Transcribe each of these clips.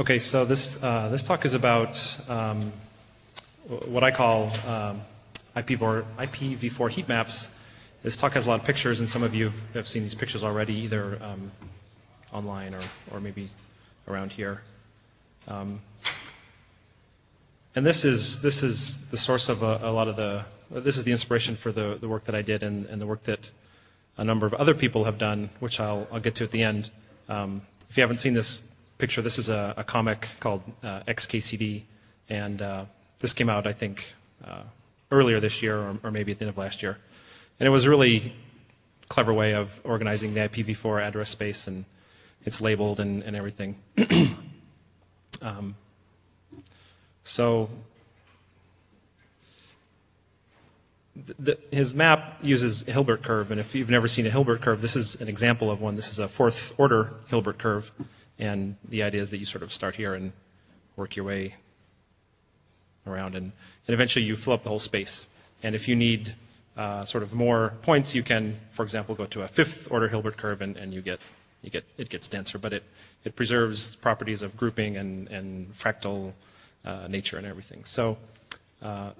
Okay, so this, uh, this talk is about um, what I call um, IPv4, IPv4 heat maps. This talk has a lot of pictures, and some of you have, have seen these pictures already, either um, online or, or maybe around here. Um, and this is, this is the source of a, a, lot of the, this is the inspiration for the, the work that I did and, and the work that a number of other people have done, which I'll, I'll get to at the end. Um, if you haven't seen this picture, this is a, a comic called uh, XKCD, and uh, this came out, I think, uh, earlier this year or, or, maybe at the end of last year. And it was a really clever way of organizing the IPv4 address space, and it's labeled and, and everything. um, so the, his map uses Hilbert curve, and if you've never seen a Hilbert curve, this is an example of one. This is a fourth order Hilbert curve, and the idea is that you sort of start here and work your way around, and, and eventually you fill up the whole space. And if you need uh, sort of more points, you can, for example, go to a fifth order Hilbert curve, and, and you get you get it gets denser, but it it preserves properties of grouping and and fractal uh, nature and everything. So. Uh,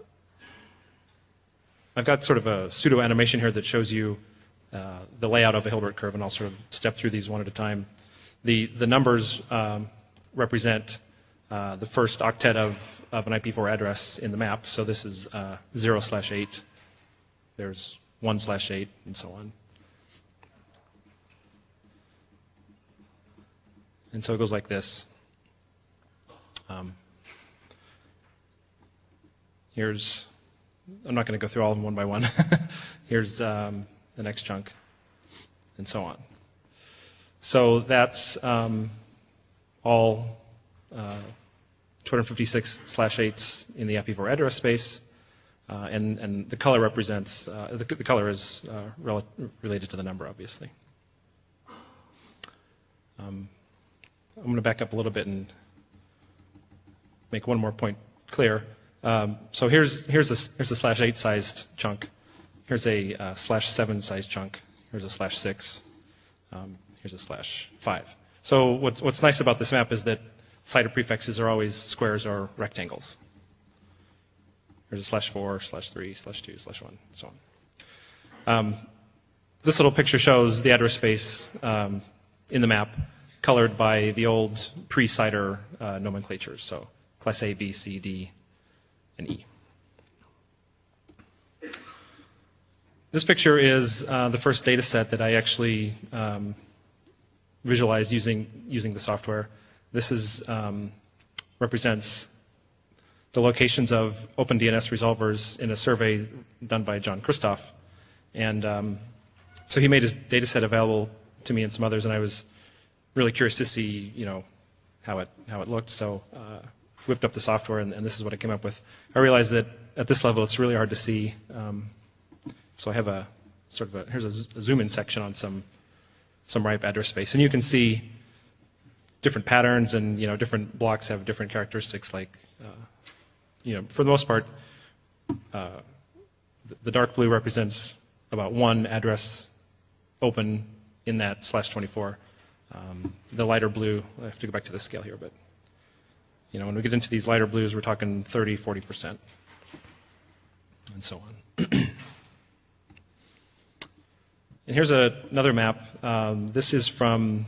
I've got sort of a pseudo animation here that shows you uh, the layout of a Hilbert curve, and I'll sort of step through these one at a time. The, the numbers um, represent uh, the first octet of, of an IPv4 address in the map. So this is uh, 0 slash 8. There's 1 slash 8, and so on. And so it goes like this. Um, here's I'm not going to go through all of them one by one. Here's um, the next chunk, and so on. So that's um, all uh, 256 slash 8s in the IPv4 address space, uh, and, and the color represents, uh, the, the, color is uh, rel related to the number, obviously. Um, I'm going to back up a little bit and make one more point clear. Um, so here's, here's, a, here's a slash 8 sized chunk. Here's a uh, slash 7 sized chunk. Here's a slash 6. Um, here's a slash 5. So what's, what's cited about this map is that CIDR prefixes are always squares or rectangles. There's a slash 4, slash 3, slash 2, slash 1, and so on. Um, this little picture shows the address space um, in the map colored by the old pre-CIDR uh, nomenclatures. So class A, B, C, D, and E. This picture is uh, the first data set that I actually um, visualized using, using the software. This is, um, represents the locations of OpenDNS resolvers in a survey done by John Kristoff. And um, so he made his data set available to me and some others, and I was really curious to see, you know, how it, how it looked. So uh, whipped up the software, and, and, this is what I came up with. I realized that at this level, it's really hard to see. Um, so I have a sort of a, here's a zoom in section on some, some RIPE address space. And you can see different patterns and, you know, different blocks have different characteristics like, uh, you know, for the most part, uh, the, dark blue represents about one address open in that slash 24. Um, the lighter blue, I have to go back to the scale here, but you know, when we get into these lighter blues, we're talking 30, 40%, and so on. and here's a, another map. Um, this is from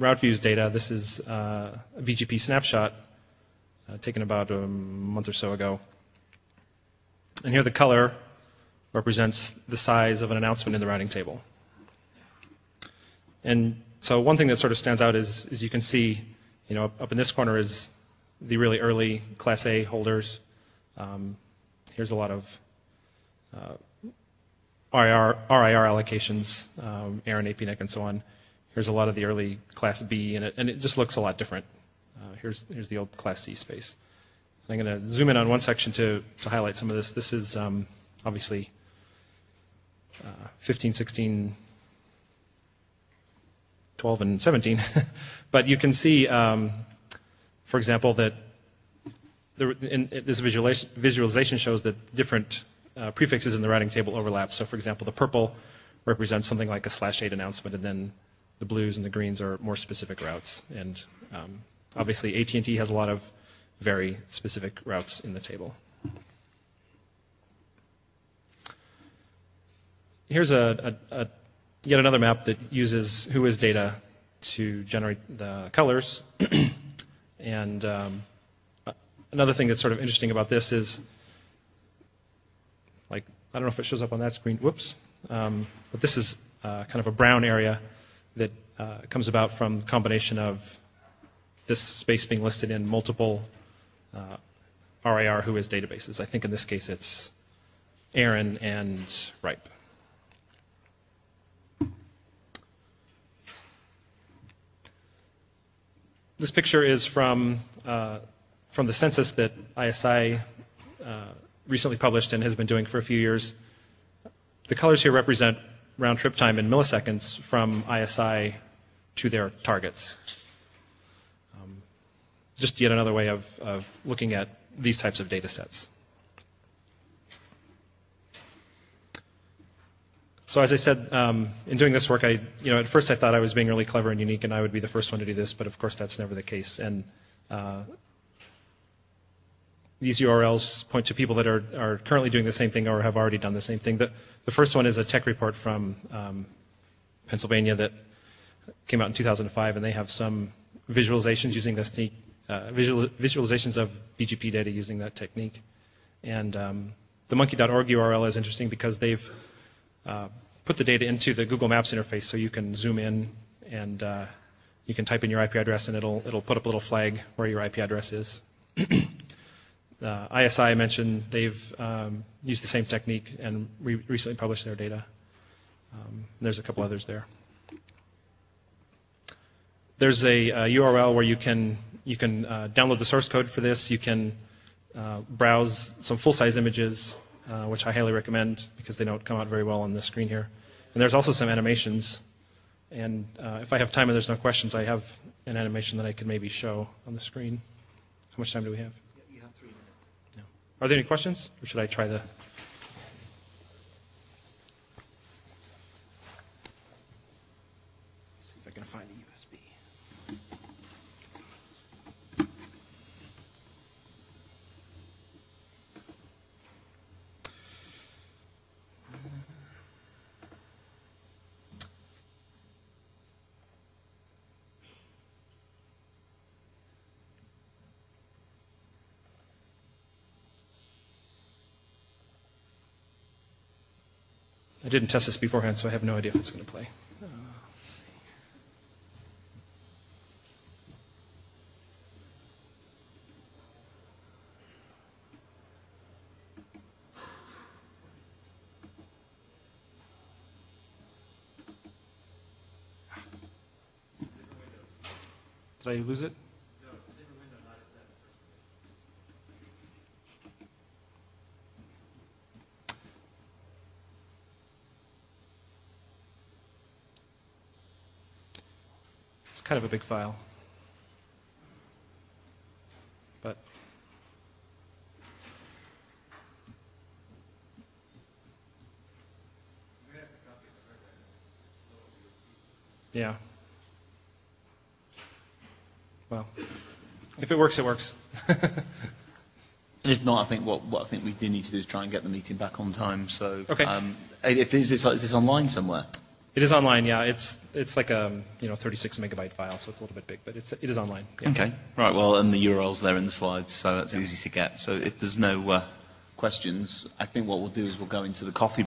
RouteViews data. This is uh, a BGP snapshot uh, taken about a month or so ago. And here the color represents the size of an announcement in the routing table. And so one thing that sort of stands out is, is you can see you know, up, up in this corner is the really early Class A holders. Um, here's a lot of uh, RIR, RIR allocations, um, ARIN, APNIC, and so on. Here's a lot of the early Class B, and it, and it just looks a lot different. Uh, here's, here's the old Class C space. And I'm going to zoom in on one section to, to highlight some of this. This is um, obviously uh, 15, 16, 12 and 17. but you can see, um, for example, that the, in, in this visualization, shows that different uh, prefixes in the routing table overlap. So for example, the purple represents something like a slash 8 announcement, and then the blues and the greens are more specific routes. And um, obviously, AT&T has a lot of very specific routes in the table. Here's a, a, a yet another map that uses Whois data to generate the colors. and um, another thing that's sort of interesting about this is, I don't know if it shows up on that screen. Whoops. Um, but this is uh, kind of a brown area that uh, comes about from combination of this space being listed in multiple uh, RIR Whois databases. I think in this case it's ARIN and RIPE. This picture is from, uh, from the census that ISI recently published and has been doing for a few years. The colors here represent round trip time in milliseconds from ISI to their targets. Um, just yet another way of, of looking at these types of data sets. So as I said, um, in doing this work, I, you know, at first I thought I was being really clever and unique, and I would be the first one to do this, but of course that's never the case. And uh, these URLs point to people that are, are currently doing the same thing or have already done the same thing. The, the first one is a tech report from um, Pennsylvania that came out in 2005, and they have some visualizations using this technique, uh, visual, visualizations of BGP data using that technique. And um, the monkey.org URL is interesting because they've uh, put the data into the Google Maps interface so you can zoom in and uh, you can type in your IP address and it'll, it'll put up a little flag where your IP address is. uh, ISI mentioned, they've um, used the same technique and re recently published their data. Um, there's a couple others there. There's a, a URL where you can, you can uh, download the source code for this. You can uh, browse some full-size images uh, which I highly recommend because they don't come out very well on the screen here. And there's also some animations. And uh, if I have time and there's no questions, I have an animation that I could maybe show on the screen. How much time do we have? Are there any questions, or should I try the? See if I can find a USB. I didn't test this beforehand, so I have no idea if it's going to play. Did I lose it? It's kind of a big file. But yeah. Well, if it works, it works. And if not, I think what, what I think we do need to do is try and get the meeting back on time. So, Okay. um, if is this, is this online somewhere? It is online, yeah. It's it's like a you know 36 megabyte file, so it's a little bit big, but it's it is online. Yeah. Okay. Right. Well, and the URL's there in the slides, so that's easy to get. So if there's no uh, questions, I think what we'll do is we'll go into the coffee